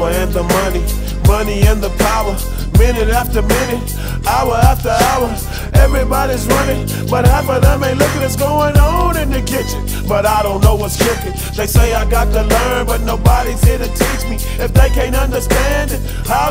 power and the money, money and the power. Minute after minute, hour after hour, everybody's running, but half of them ain't looking what's going on in the kitchen. But I don't know what's cooking. They say I got to learn, but nobody's here to teach me. If they can't understand it, how?